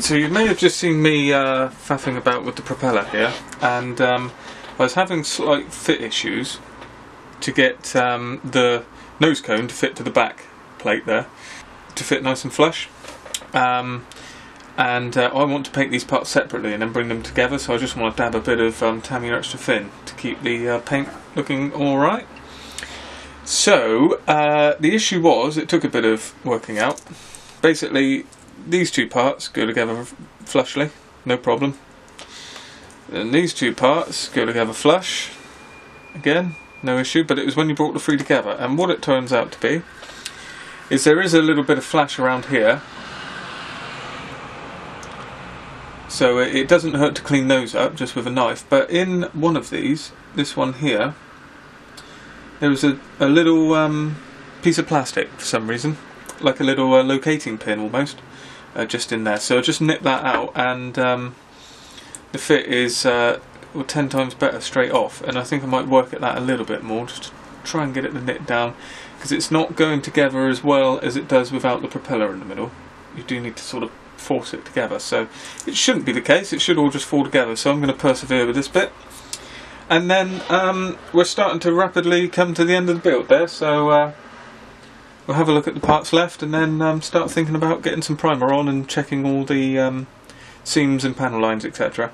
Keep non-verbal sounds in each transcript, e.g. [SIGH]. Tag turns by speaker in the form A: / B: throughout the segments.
A: So you may have just seen me uh, faffing about with the propeller here, and um, I was having slight fit issues to get um, the nose cone to fit to the back plate there, to fit nice and flush. Um, and uh, I want to paint these parts separately and then bring them together, so I just want to dab a bit of um, Tamiya Extra Thin to keep the uh, paint looking alright. So, uh, the issue was, it took a bit of working out. Basically, these two parts go together flushly, no problem. And these two parts go together flush, again, no issue, but it was when you brought the three together. And what it turns out to be is there is a little bit of flash around here. So it doesn't hurt to clean those up just with a knife. But in one of these, this one here, there was a, a little um, piece of plastic for some reason, like a little uh, locating pin almost, uh, just in there. So just nip that out and um, the fit is uh, well, 10 times better straight off and I think I might work at that a little bit more just to try and get it to knit down because it's not going together as well as it does without the propeller in the middle. You do need to sort of force it together so it shouldn't be the case, it should all just fall together so I'm going to persevere with this bit. And then um, we're starting to rapidly come to the end of the build there so uh, we'll have a look at the parts left and then um, start thinking about getting some primer on and checking all the um, seams and panel lines etc.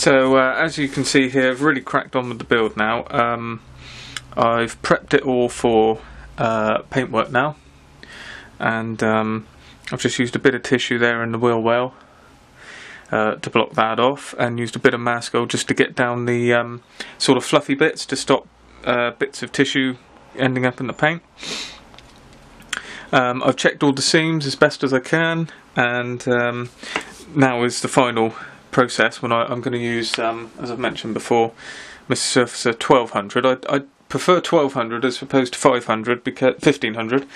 A: So uh, as you can see here, I've really cracked on with the build now. Um, I've prepped it all for uh, paintwork now, and um, I've just used a bit of tissue there in the wheel well uh, to block that off, and used a bit of Maskol just to get down the um, sort of fluffy bits to stop uh, bits of tissue ending up in the paint. Um, I've checked all the seams as best as I can, and um, now is the final process when I, am going to use, um, as I've mentioned before, Mr. Surfacer 1200. I, I prefer 1200 as opposed to 500 because 1500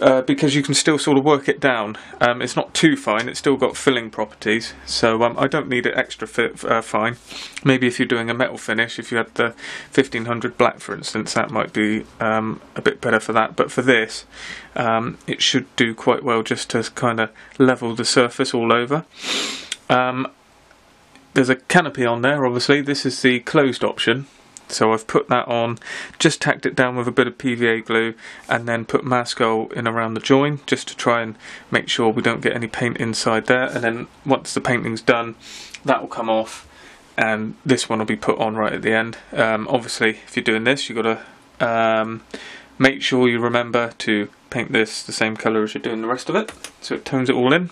A: uh, because you can still sort of work it down. Um, it's not too fine, it's still got filling properties, so um, I don't need it extra fit, uh, fine. Maybe if you're doing a metal finish, if you had the 1500 black for instance, that might be um, a bit better for that, but for this, um, it should do quite well just to kind of level the surface all over. Um, there's a canopy on there, obviously, this is the closed option, so I've put that on, just tacked it down with a bit of PVA glue and then put Maskol in around the join just to try and make sure we don't get any paint inside there. And then once the painting's done that will come off and this one will be put on right at the end. Um, obviously if you're doing this you've got to um, make sure you remember to paint this the same colour as you're doing the rest of it. So it tones it all in.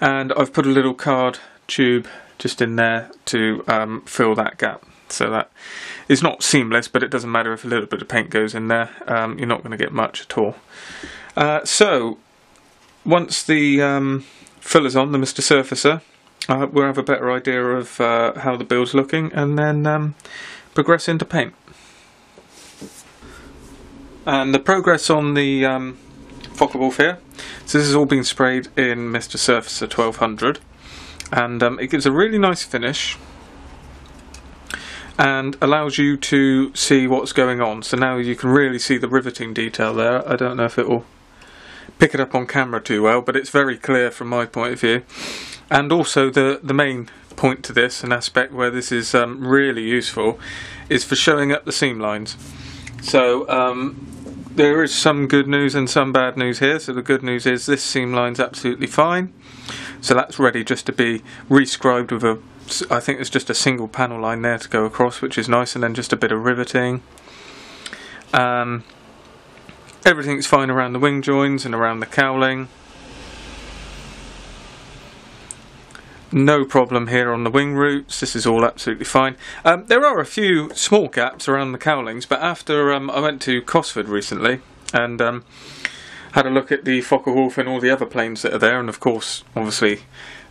A: And I've put a little card tube just in there to um, fill that gap so that is not seamless, but it doesn't matter if a little bit of paint goes in there. Um, you're not going to get much at all. Uh, so once the um, filler's on, the Mr. Surfacer, uh, we'll have a better idea of uh, how the build's looking, and then um, progress into paint. And the progress on the um, Focke-Wulf here. So this has all been sprayed in Mr. Surfacer 1200, and um, it gives a really nice finish and allows you to see what's going on. So now you can really see the riveting detail there. I don't know if it will pick it up on camera too well, but it's very clear from my point of view. And also the, the main point to this, an aspect where this is um, really useful, is for showing up the seam lines. So um, there is some good news and some bad news here. So the good news is this seam line's absolutely fine. So that's ready just to be rescribed with a I think there's just a single panel line there to go across which is nice and then just a bit of riveting. Um, everything's fine around the wing joins and around the cowling. No problem here on the wing roots. This is all absolutely fine. Um, there are a few small gaps around the cowlings but after um, I went to Cosford recently and um, had a look at the Focke-Wulf and all the other planes that are there and of course obviously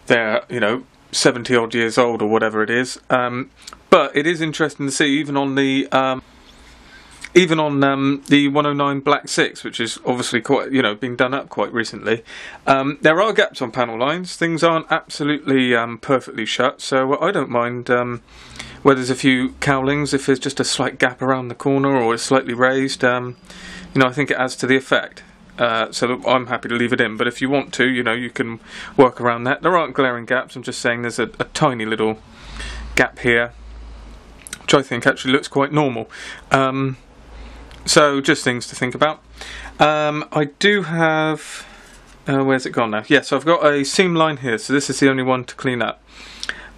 A: they're you know 70 odd years old or whatever it is. Um, but it is interesting to see even on the um, even on um, the 109 Black 6, which is obviously quite you know being done up quite recently, um, there are gaps on panel lines. Things aren't absolutely um, perfectly shut, so I don't mind um, where there's a few cowlings if there's just a slight gap around the corner or it's slightly raised. you know, I think it adds to the effect. Uh, so I'm happy to leave it in. But if you want to, you know, you can work around that. There aren't glaring gaps. I'm just saying there's a, a tiny little gap here, which I think actually looks quite normal. Um, so just things to think about. Um, I do have. Uh, where's it gone now? Yes, yeah, so I've got a seam line here. So this is the only one to clean up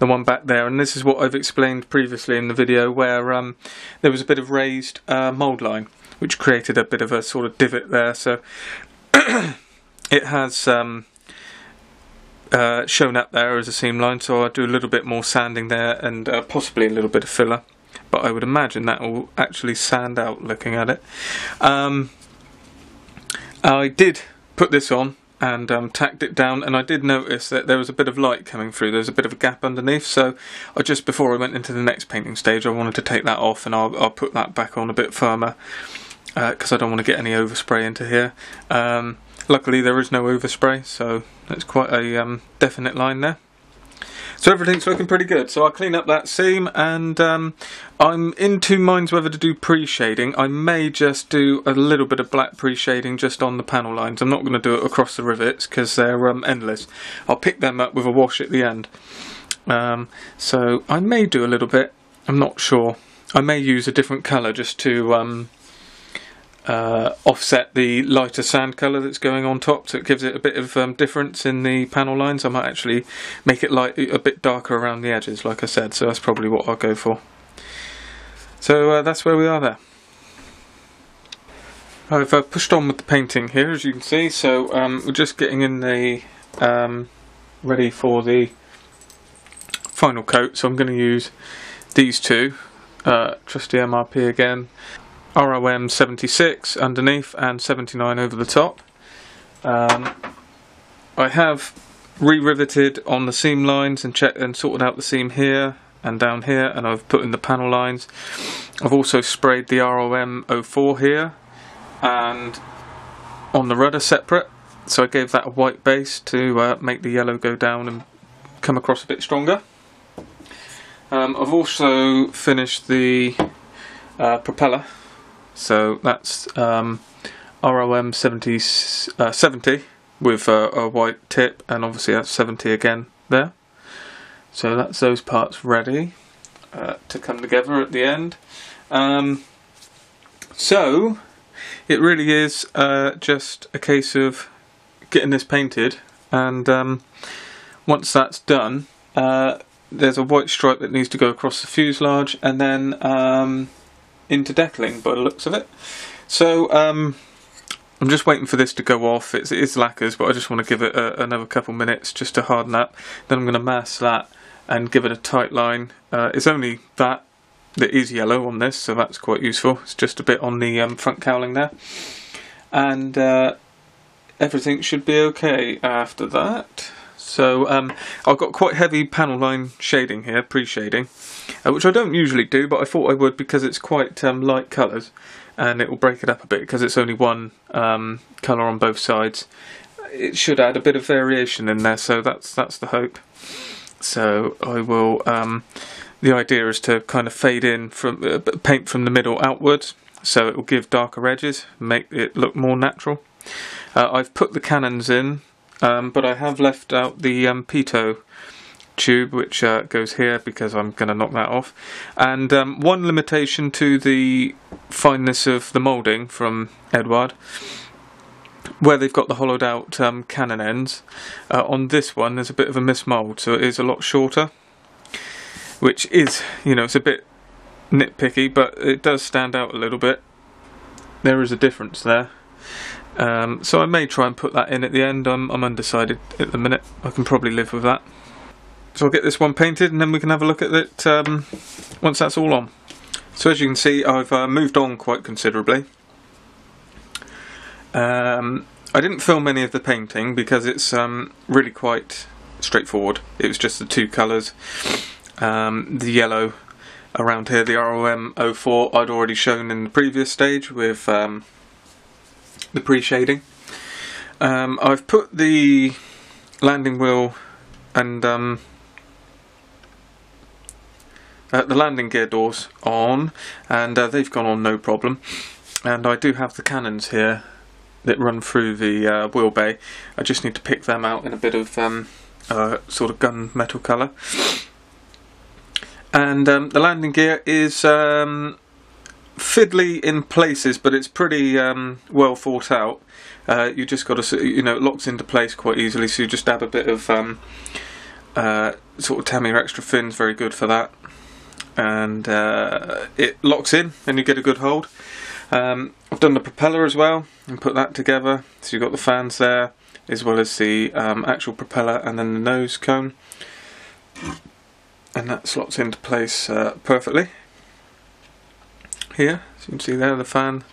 A: the one back there and this is what I've explained previously in the video where um, there was a bit of raised uh, mould line which created a bit of a sort of divot there. So [CLEARS THROAT] it has um, uh, shown up there as a seam line, so I'll do a little bit more sanding there and uh, possibly a little bit of filler. But I would imagine that will actually sand out looking at it. Um, I did put this on and um, tacked it down and I did notice that there was a bit of light coming through there was a bit of a gap underneath so I just before I went into the next painting stage I wanted to take that off and I'll, I'll put that back on a bit firmer because uh, I don't want to get any overspray into here. Um, luckily there is no overspray, so that's quite a um, definite line there. So everything's looking pretty good. So I'll clean up that seam and um, I'm in two minds whether to do pre-shading. I may just do a little bit of black pre-shading just on the panel lines. I'm not going to do it across the rivets because they're um, endless. I'll pick them up with a wash at the end. Um, so I may do a little bit. I'm not sure. I may use a different colour just to um, uh, offset the lighter sand colour that's going on top, so it gives it a bit of um, difference in the panel lines. I might actually make it light a bit darker around the edges, like I said. So that's probably what I'll go for. So uh, that's where we are there. I've uh, pushed on with the painting here, as you can see. So um, we're just getting in the um, ready for the final coat. So I'm going to use these two, uh, trusty MRP again. RLM 76 underneath and 79 over the top. Um, I have re-riveted on the seam lines and checked and sorted out the seam here and down here and I've put in the panel lines. I've also sprayed the RLM 04 here and on the rudder separate so I gave that a white base to uh, make the yellow go down and come across a bit stronger. Um, I've also finished the uh, propeller so that's um, RLM 70, uh, 70 with uh, a white tip, and obviously that's 70 again there. So that's those parts ready uh, to come together at the end. Um, so it really is uh, just a case of getting this painted, and um, once that's done, uh, there's a white stripe that needs to go across the fuselage, and then um, into decaling by the looks of it. So um, I'm just waiting for this to go off. It's, it is lacquers, but I just want to give it a, another couple minutes just to harden up. Then I'm going to mask that and give it a tight line. Uh, it's only that that is yellow on this, so that's quite useful. It's just a bit on the um, front cowling there. And uh, everything should be okay after that. So um, I've got quite heavy panel line shading here, pre-shading, uh, which I don't usually do, but I thought I would because it's quite um, light colours and it will break it up a bit because it's only one um, colour on both sides. It should add a bit of variation in there, so that's that's the hope. So I will. Um, the idea is to kind of fade in from uh, paint from the middle outwards, so it will give darker edges, make it look more natural. Uh, I've put the cannons in um, but I have left out the um, pitot tube which uh, goes here because I'm going to knock that off. And um, one limitation to the fineness of the moulding from Eduard where they've got the hollowed out um, cannon ends, uh, on this one there's a bit of a mismould, so it is a lot shorter, which is, you know, it's a bit nitpicky, but it does stand out a little bit. There is a difference there. Um, so I may try and put that in at the end. I'm, I'm undecided at the minute. I can probably live with that. So I'll get this one painted and then we can have a look at it um, once that's all on. So as you can see I've uh, moved on quite considerably. Um, I didn't film any of the painting because it's um, really quite straightforward. It was just the two colours. Um, the yellow around here, the RLM 04 I'd already shown in the previous stage with um, the pre-shading. Um, I've put the landing wheel and um, uh, the landing gear doors on and uh, they've gone on no problem and I do have the cannons here that run through the uh, wheel bay I just need to pick them out in a bit of um, uh, sort of gun metal colour and um, the landing gear is um, fiddly in places, but it's pretty um, well thought out. Uh, you just got to, you know, it locks into place quite easily. So you just add a bit of um, uh, sort of Tamiya extra fins, very good for that, and uh, it locks in, and you get a good hold. Um, I've done the propeller as well, and put that together. So you've got the fans there, as well as the um, actual propeller, and then the nose cone, and that slots into place uh, perfectly here. As you can see there, the fan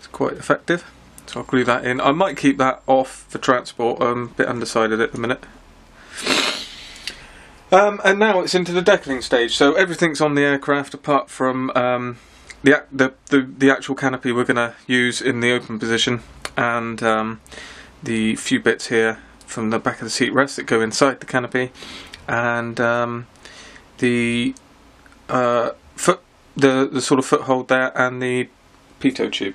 A: is quite effective. So I'll glue that in. I might keep that off for transport. I'm a bit undecided at the minute. Um, and now it's into the decaling stage. So everything's on the aircraft apart from um, the, the, the the actual canopy we're going to use in the open position, and um, the few bits here from the back of the seat rest that go inside the canopy, and um, the uh, foot the, the sort of foothold there and the pitot tube.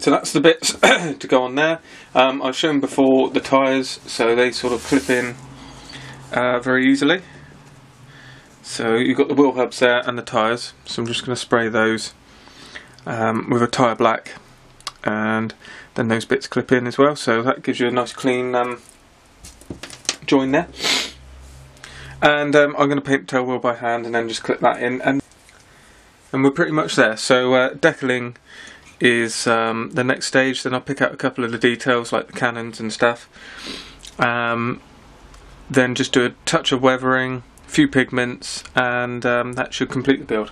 A: So that's the bits [COUGHS] to go on there. Um, I've shown before the tyres, so they sort of clip in uh, very easily. So you've got the wheel hubs there and the tyres, so I'm just going to spray those um, with a tyre black. And then those bits clip in as well. So that gives you a nice clean um, join there. And um, I'm going to paint the tail wheel by hand and then just clip that in. And and we're pretty much there. So uh, decaling is um, the next stage. Then I'll pick out a couple of the details like the cannons and stuff. Um, then just do a touch of weathering a few pigments and um, that should complete the build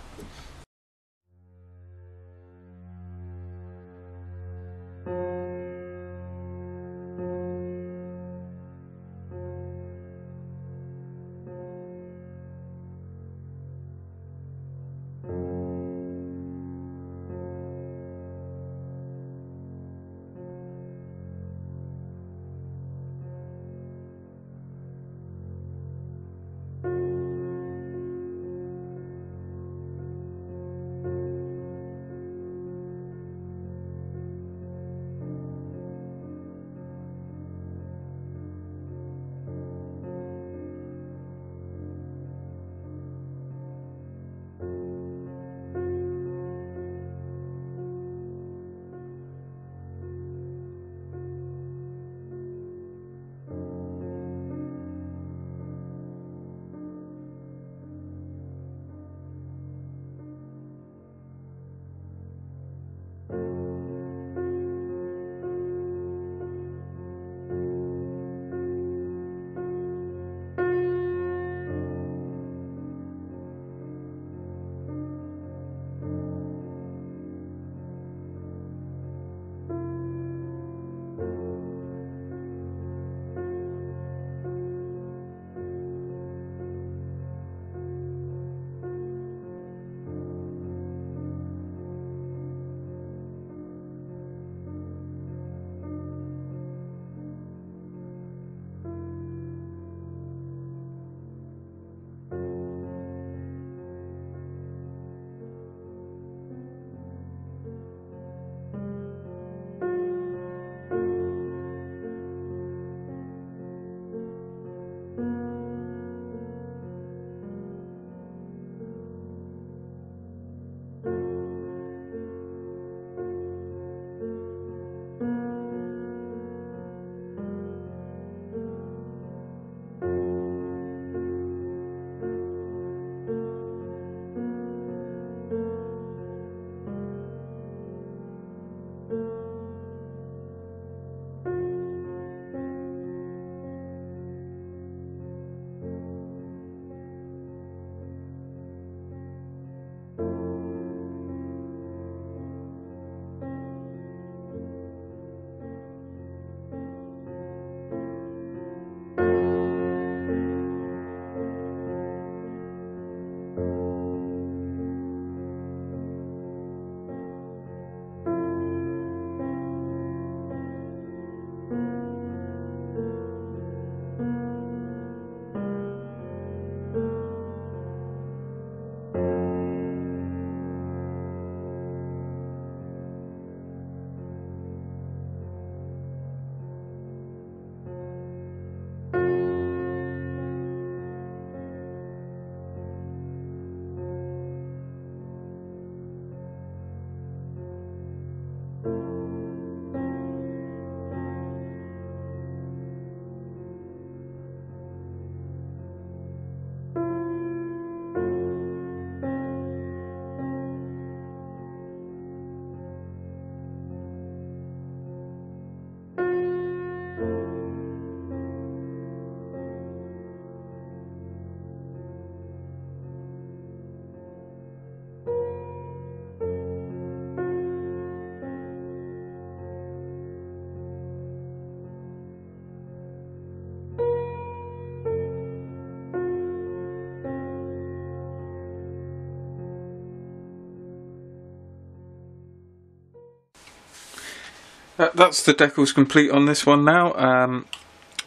A: that's the decals complete on this one now. Um,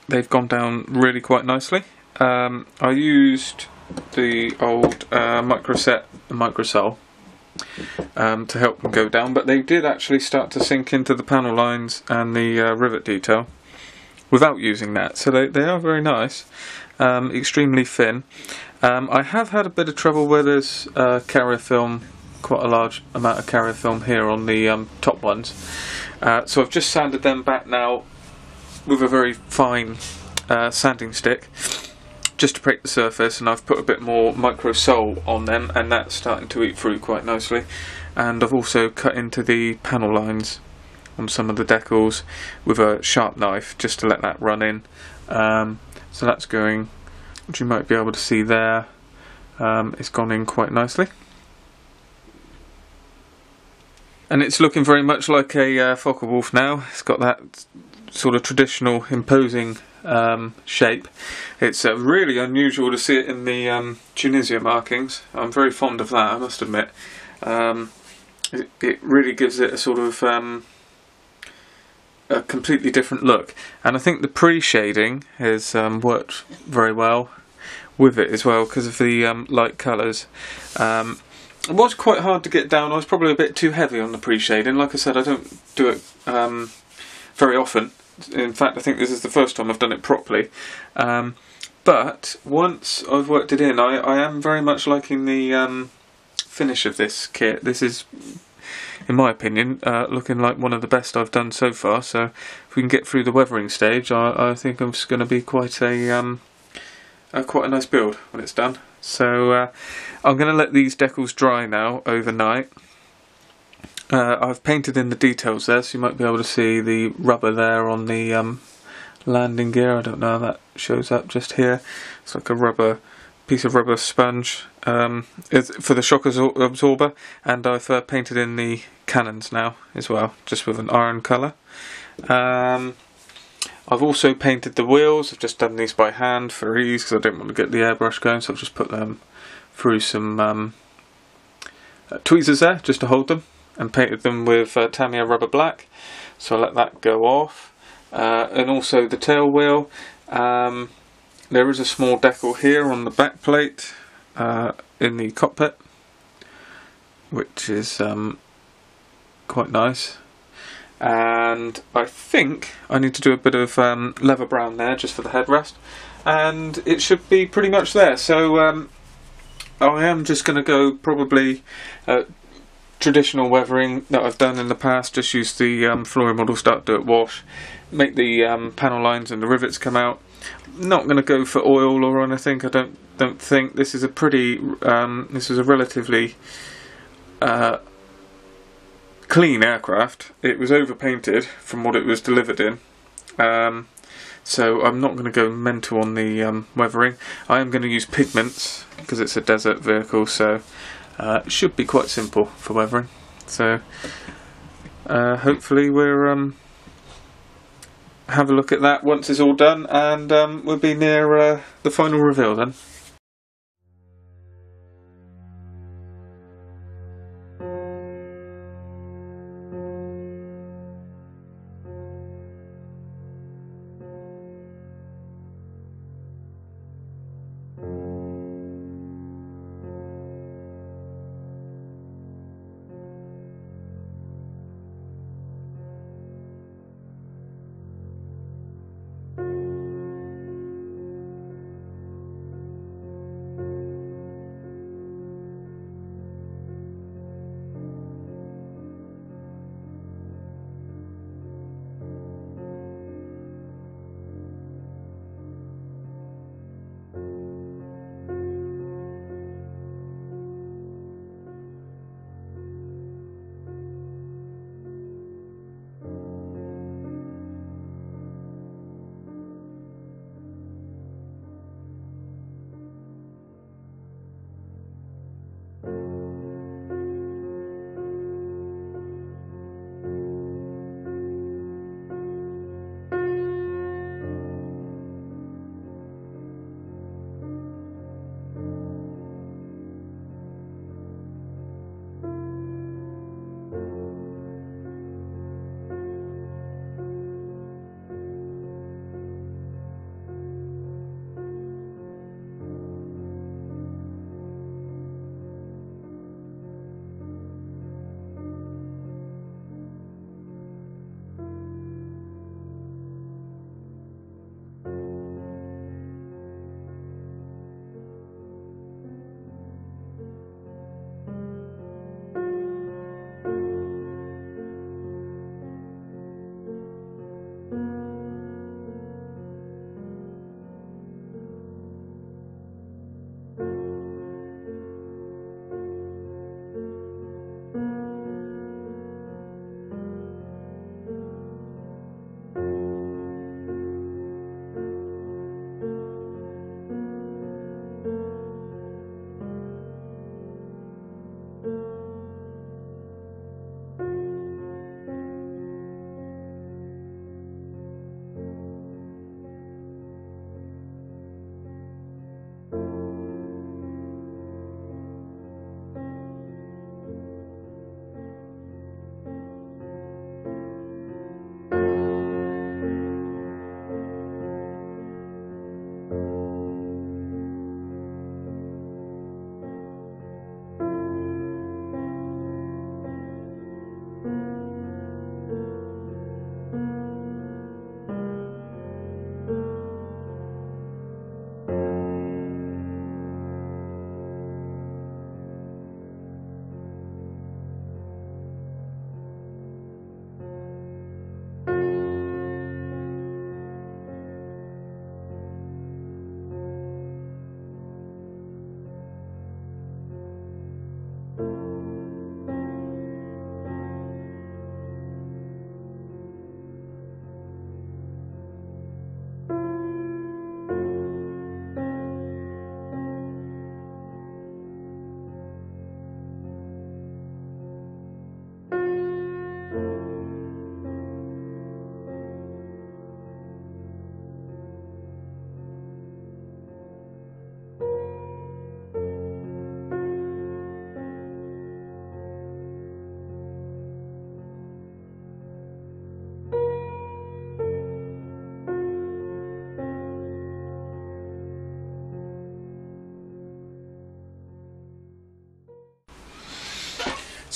A: they've gone down really quite nicely. Um, I used the old uh, Microset Microcell um, to help them go down, but they did actually start to sink into the panel lines and the uh, rivet detail without using that. So they, they are very nice, um, extremely thin. Um, I have had a bit of trouble where there's uh, carrier film quite a large amount of carrier film here on the um, top ones. Uh, so I've just sanded them back now with a very fine uh, sanding stick just to break the surface and I've put a bit more Micro Sol on them and that's starting to eat through quite nicely. And I've also cut into the panel lines on some of the decals with a sharp knife just to let that run in. Um, so that's going which you might be able to see there. Um, it's gone in quite nicely and it's looking very much like a uh, Focke-Wulf now it's got that sort of traditional imposing um, shape. It's uh, really unusual to see it in the um, Tunisia markings. I'm very fond of that, I must admit. Um, it, it, really gives it a sort of um, a completely different look, and I think the pre-shading has um, worked very well with it as well because of the um, light colours. It was quite hard to get down. I was probably a bit too heavy on the pre-shading. Like I said, I don't do it very often in fact, I think this is the first time I've done it properly. Um, but once I've worked it in, I, I am very much liking the um, finish of this kit. This is, in my opinion, uh, looking like one of the best I've done so far. So if we can get through the weathering stage, I, I think it's going to be quite a, um, quite a nice build when it's done. So uh, I'm going to let these decals dry now overnight. Uh, I've painted in the details there, so you might be able to see the rubber there on the um, landing gear. I don't know how that shows up just here. It's like a rubber piece of rubber sponge um, for the shock absorber, and I've uh, painted in the cannons now as well, just with an iron colour. Um, I've also painted the wheels. I've just done these by hand for ease because I didn't want to get the airbrush going, so I've just put them through some um, uh, tweezers there just to hold them and painted them with uh, Tamiya rubber black. So I let that go off. Uh, and also the tail wheel. Um, there is a small decal here on the back plate uh, in the cockpit which is um, quite nice and I think I need to do a bit of um, leather brown there just for the headrest and it should be pretty much there so um, I am just going to go probably uh, traditional weathering that I've done in the past, just use the um, Flory Model Start Do It Wash, make the um, panel lines and the rivets come out. Not going to go for oil or anything. I don't don't think this is a pretty. Um, this is a relatively uh, clean aircraft. It was overpainted from what it was delivered in. Um, so I'm not going to go mental on the um, weathering. I am going to use pigments because it's a desert vehicle. So uh, it should be quite simple for weathering. So uh, hopefully we'll um, have a look at that once it's all done, and um, we'll be near uh, the final reveal then.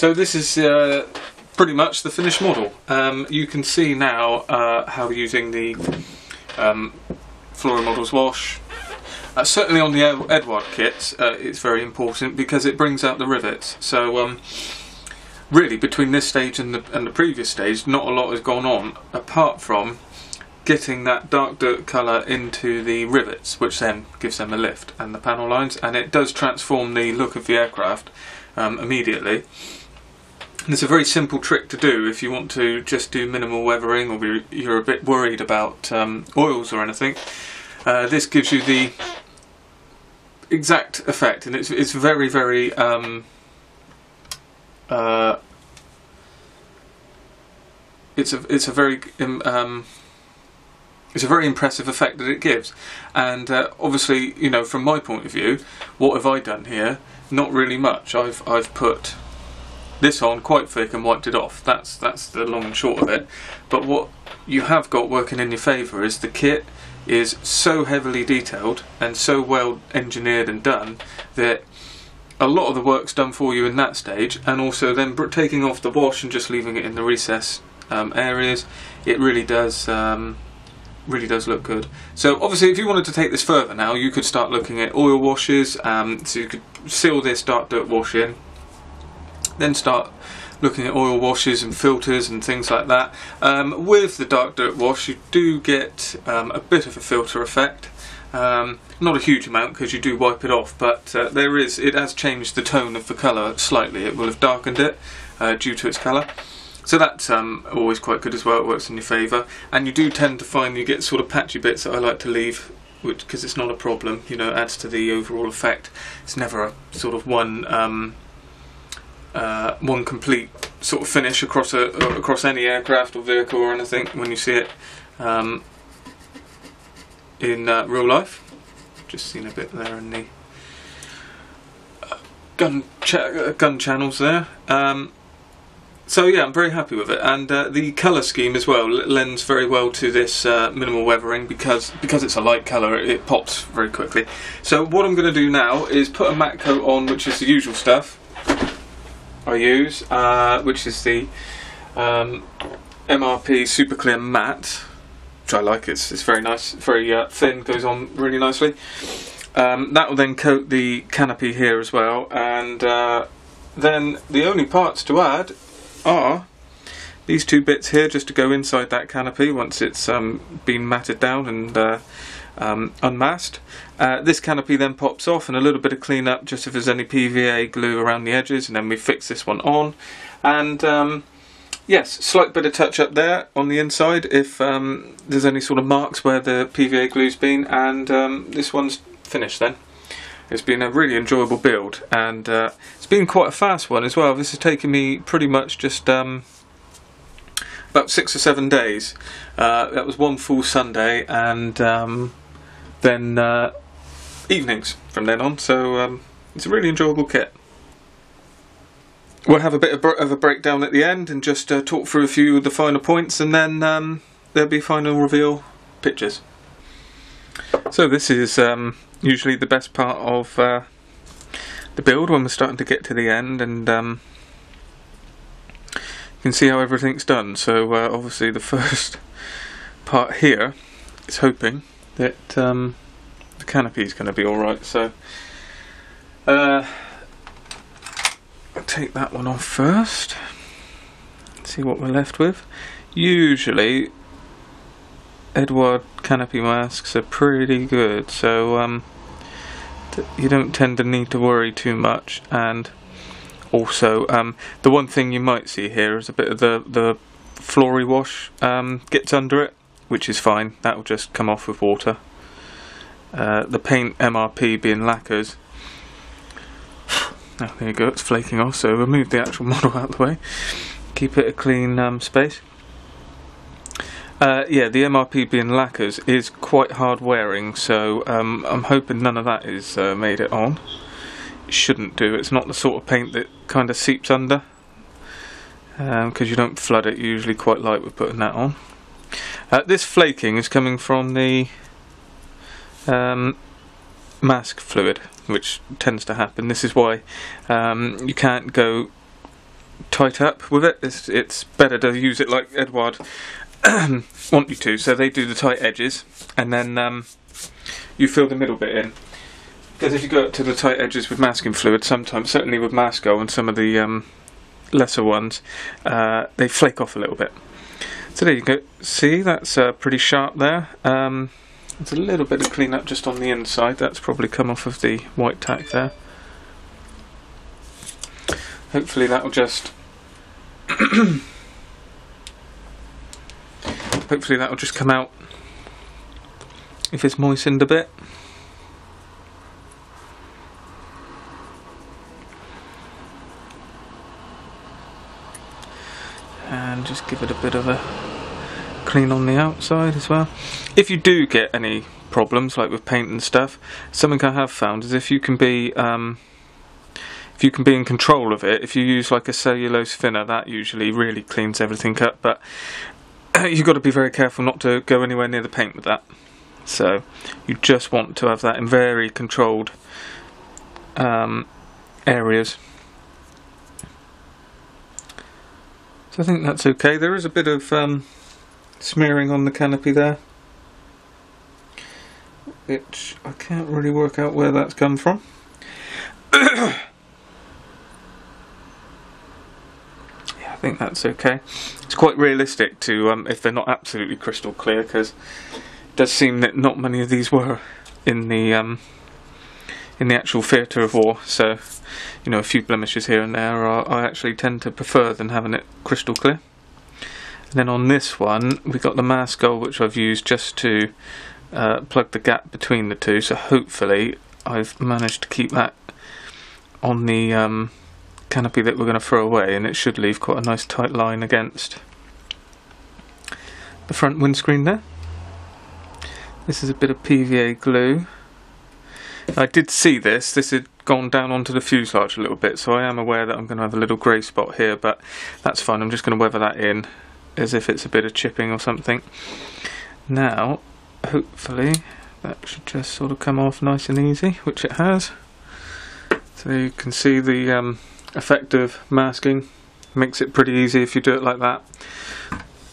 A: So this is uh, pretty much the finished model. Um, you can see now uh, how using the um, Flory Models wash, uh, certainly on the Eduard kit, uh, it's very important because it brings out the rivets. So um, really, between this stage and the, and the previous stage, not a lot has gone on apart from getting that dark dirt colour into the rivets, which then gives them a lift, and the panel lines, and it does transform the look of the aircraft um, immediately. And it's a very simple trick to do if you want to just do minimal weathering or you're a bit worried about um, oils or anything. Uh, this gives you the exact effect, and it's it's very very um, uh, it's a it's a very um, it's a very impressive effect that it gives, and uh, obviously, you know, from my point of view, what have I done here? Not really much. I've I've put this on quite thick and wiped it off. That's that's the long and short of it. But what you have got working in your favour is the kit is so heavily detailed and so well engineered and done that a lot of the work's done for you in that stage and also then taking off the wash and just leaving it in the recess um, areas it really does um, really does look good. So obviously if you wanted to take this further now you could start looking at oil washes um, so you could seal this dark dirt wash in then start looking at oil washes and filters and things like that. Um, with the dark dirt wash you do get um, a bit of a filter effect. Um, not a huge amount because you do wipe it off, but uh, there is. It has changed the tone of the colour slightly. It will have darkened it uh, due to its colour. So that's um, always quite good as well. It works in your favour, and you do tend to find you get sort of patchy bits that I like to leave, because it's not a problem. You know, adds to the overall effect. It's never a sort of one um, uh, one complete sort of finish across a across any aircraft or vehicle or anything when you see it um, in uh, real life. Just seen a bit there in the uh, gun cha uh, gun channels there. Um, so yeah, I'm very happy with it, and uh, the colour scheme as well lends very well to this uh, minimal weathering because because it's a light colour, it, it pops very quickly. So what I'm going to do now is put a matte coat on, which is the usual stuff. I use, uh, which is the um, MRP Super Clear Matte, which I like. It's it's very nice, very uh, thin, goes on really nicely. Um, that will then coat the canopy here as well, and uh, then the only parts to add are these two bits here, just to go inside that canopy once it's um, been matted down and uh, um, unmasked. Uh, this canopy then pops off and a little bit of cleanup just if there's any PVA glue around the edges and then we fix this one on. And um, yes, slight bit of touch up there on the inside if um, there's any sort of marks where the PVA glue's been and um, this one's finished then. It's been a really enjoyable build and uh, it's been quite a fast one as well. This has taken me pretty much just um, about six or seven days. Uh, that was one full Sunday and um, then uh, evenings from then on. So um, it's a really enjoyable kit. We'll have a bit of, a breakdown at the end and just uh, talk through a few of the final points, and then um, there'll be final reveal pictures. So this is um, usually the best part of uh, the build when we're starting to get to the end, and um, you can see how everything's done. So uh, obviously the [LAUGHS] first part here is hoping that um, the canopy is going to be alright. So uh, take that one off first. See what we're left with. Usually Eduard canopy masks are pretty good, so um, you don't tend to need to worry too much. And also, um, the one thing you might see here is a bit of the the flory wash um, gets under it, which is fine. That will just come off with water. Uh, the paint MRP being lacquers. [SIGHS] Oh, there you go, it's flaking off, so we'll the actual [LAUGHS] model out of the way. Keep it a clean um, space. Uh, yeah, the MRP being lacquers is quite hard wearing, so um, I'm hoping none of that is uh, made it on. It shouldn't do, it's not the sort of paint that kind of seeps under, because um, you don't flood it usually quite light with putting that on. Uh, this flaking is coming from the um, mask fluid, which tends to happen. This is why um, you can't go tight up with it. It's, it's better to use it like Eduard [CLEARS THROAT] want you to. So they do the tight edges, and then um, you fill the middle bit in. Because if you go up to the tight edges with masking fluid, sometimes, certainly with Maskol and some of the um, lesser ones, uh, they flake off a little bit. So there you go. See, that's uh, pretty sharp there. Um, there's a little bit of cleanup just on the inside. That's probably come off of the white tack there. Hopefully that'll just [COUGHS] hopefully that'll just come out if it's moistened a bit. And just give it a bit of a clean on the outside as well. If you do get any problems like with paint and stuff, something I have found is if you can be um, if you can be in control of it, if you use like a cellulose thinner, that usually really cleans everything up. But [CLEARS THROAT] you've got to be very careful not to go anywhere near the paint with that. So you just want to have that in very controlled um, areas. So I think that's okay. There is a bit of um, smearing on the canopy there, which I can't really work out where that's come from. [COUGHS] Yeah I think that's okay. It's quite realistic to um, if they're not absolutely crystal clear, because it does seem that not many of these were in the um, in the actual theatre of war. So, you know, a few blemishes here and there are, I actually tend to prefer than having it crystal clear. And then on this one, we got the mask Maskol, which I've used just to uh, plug the gap between the two. So hopefully, I've managed to keep that on the um, canopy that we're going to throw away and it should leave quite a nice tight line against the front windscreen there. This is a bit of PVA glue. I did see this, this had gone down onto the fuselage a little bit so I am aware that I'm going to have a little grey spot here but that's fine, I'm just going to weather that in as if it's a bit of chipping or something. Now, hopefully that should just sort of come off nice and easy, which it has. So you can see the um, effective masking makes it pretty easy if you do it like that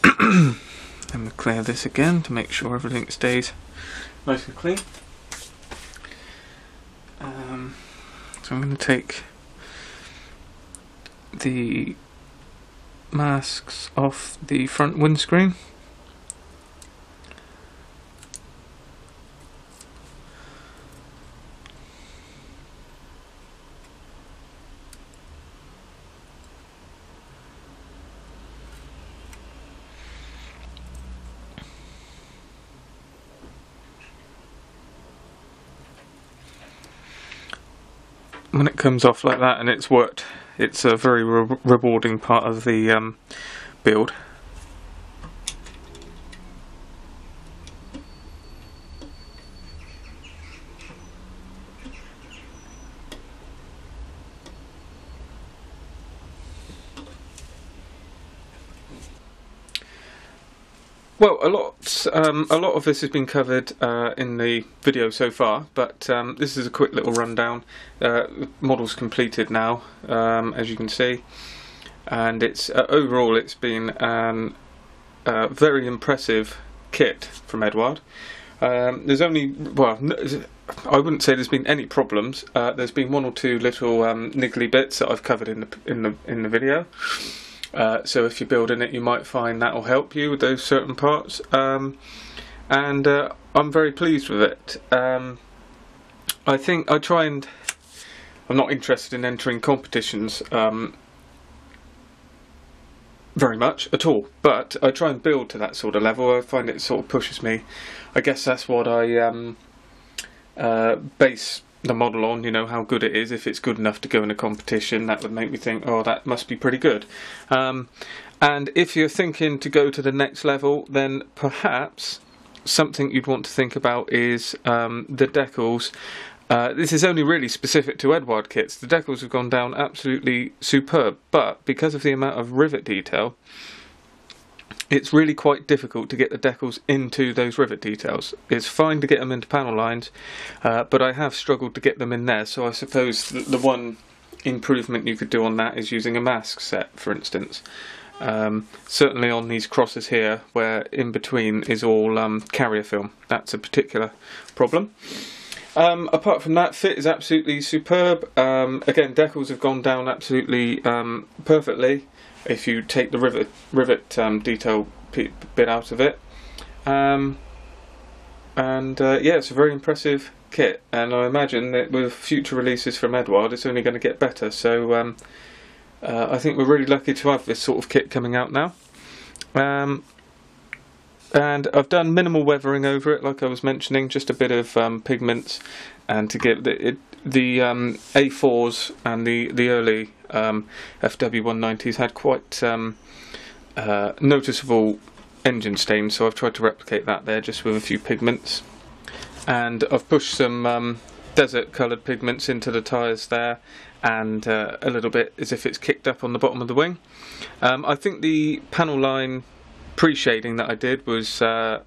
A: I'm going to clear this again to make sure everything stays nice and clean um, so I'm going to take the masks off the front windscreen. When it comes off like that and it's worked, it's a very re rewarding part of the um, build. Well, a lot, um, a lot of this has been covered uh, in the video so far, but um, this is a quick little rundown. Uh, model's completed now, um, as you can see, and it's uh, overall it's been a uh, very impressive kit from Eduard. Um, there's only well, I wouldn't say there's been any problems. Uh, there's been one or two little um, niggly bits that I've covered in the in the in the video. Uh, so if you're building it, you might find that will help you with those certain parts. Um, and uh, I'm very pleased with it. Um, I think I try and I'm not interested in entering competitions um, very much at all, but I try and build to that sort of level. I find it sort of pushes me. I guess that's what I um, uh, base the model on, you know, how good it is. If it's good enough to go in a competition, that would make me think, oh, that must be pretty good. Um, and if you're thinking to go to the next level, then perhaps something you'd want to think about is um, the decals. Uh, this is only really specific to Eduard kits. The decals have gone down absolutely superb, but because of the amount of rivet detail, it's really quite difficult to get the decals into those rivet details. It's fine to get them into panel lines, uh, but I have struggled to get them in there, so I suppose the, one improvement you could do on that is using a mask set, for instance. Um, certainly on these crosses here, where in between is all um, carrier film. That's a particular problem. Um, apart from that, fit is absolutely superb. Um, again, decals have gone down absolutely um, perfectly if you take the rivet, rivet um, detail bit out of it. Um, and uh, yeah, it's a very impressive kit, and I imagine that with future releases from Eduard, it's only going to get better. So um, uh, I think we're really lucky to have this sort of kit coming out now. Um, and I've done minimal weathering over it, like I was mentioning, just a bit of um, pigments, and to get the it, the um, A4s and the the early um, FW190s had quite um, uh, noticeable engine stains, so I've tried to replicate that there just with a few pigments, and I've pushed some um, desert coloured pigments into the tyres there, and uh, a little bit as if it's kicked up on the bottom of the wing. Um, I think the panel line pre-shading that I did was uh,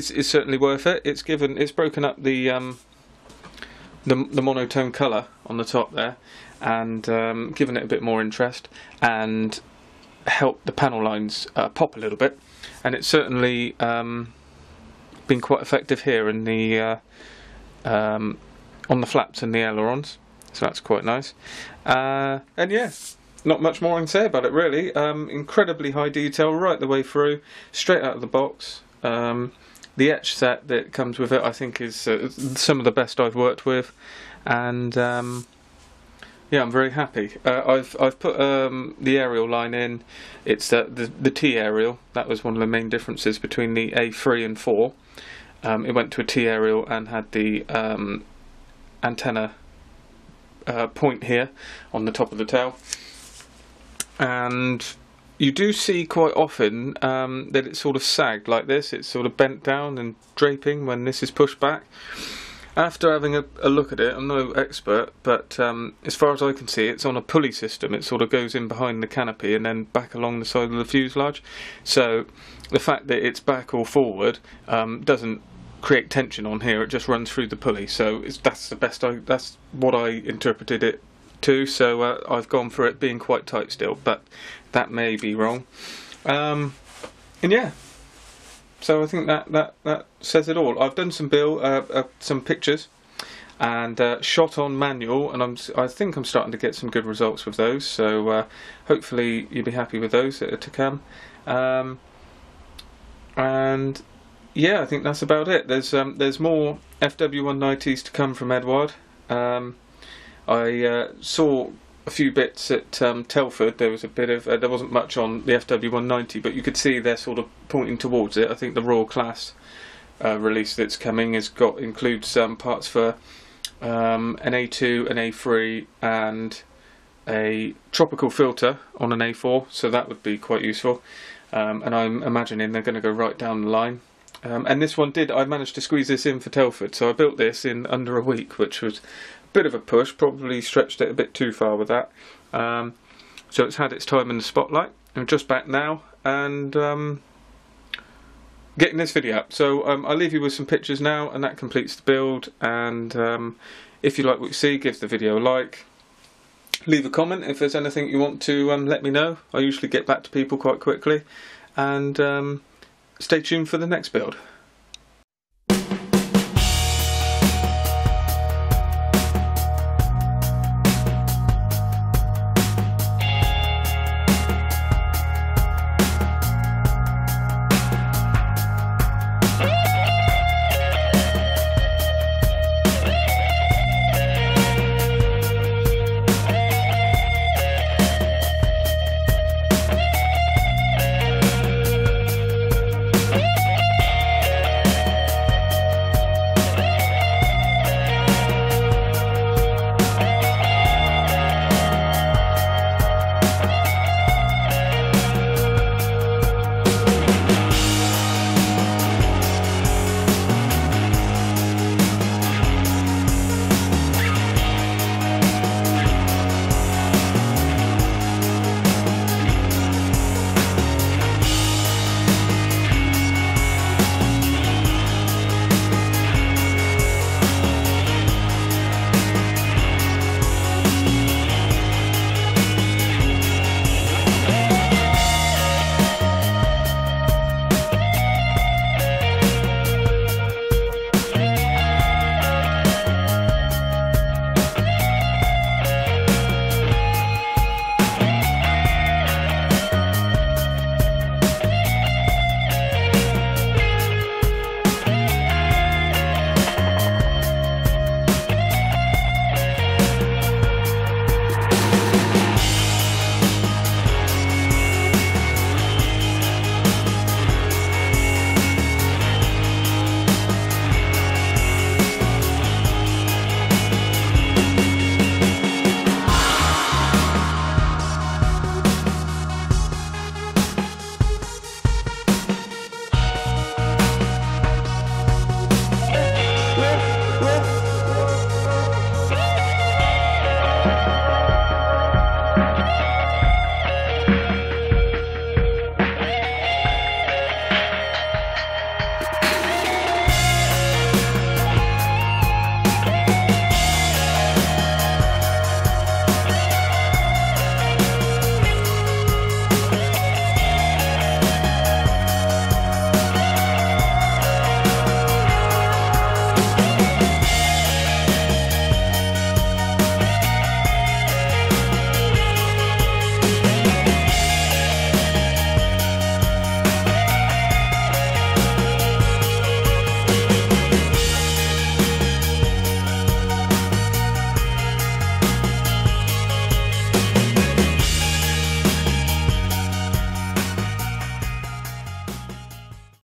A: certainly worth it. It's given it's broken up the um, the, the monotone colour on the top there and um, given it a bit more interest and helped the panel lines uh, pop a little bit and it's certainly um, been quite effective here in the uh, um, on the flaps and the ailerons so that's quite nice uh, and yeah not much more I can say about it really. Um, incredibly high detail right the way through, straight out of the box. Um, the etch set that comes with it I think is uh, some of the best I've worked with and um, yeah I'm very happy. Uh, I've I've put um, the aerial line in, it's uh, the, the T aerial, that was one of the main differences between the A3 and 4. Um, it went to a T aerial and had the um, antenna uh, point here on the top of the tail and you do see quite often um, that it's sort of sagged like this, it's sort of bent down and draping when this is pushed back. After having a, a look at it, I'm no expert, but um, as far as I can see, it's on a pulley system. It sort of goes in behind the canopy and then back along the side of the fuselage. So the fact that it's back or forward um, doesn't create tension on here. It just runs through the pulley. So that's the best. I that's what I interpreted it to. so uh, I've gone for it being quite tight still, but that may be wrong. Um, and yeah, so I think that, that, that says it all. I've done some bill, uh, uh, some pictures, and uh, shot on manual, and I'm I think I'm starting to get some good results with those. So uh, hopefully you'll be happy with those to come. Um, and yeah, I think that's about it. There's um, there's more FW190s to come from Eduard. Um, I uh, saw a few bits at um, Telford. There was a bit of uh, there wasn't much on the FW190, but you could see they're sort of pointing towards it. I think the Royal Class uh, release that's coming has got includes um, parts for um, an A2, an A3, and a tropical filter on an A4. So that would be quite useful. Um, and I'm imagining they're going to go right down the line. Um, and this one did, I managed to squeeze this in for Telford, so I built this in under a week, which was bit of a push, probably stretched it a bit too far with that. Um, so it's had its time in the spotlight. I'm just back now and um, getting this video up. So um, I'll leave you with some pictures now and that completes the build. And um, if you like what you see, give the video a like. Leave a comment if there's anything you want to um, let me know. I usually get back to people quite quickly. And um, stay tuned for the next build.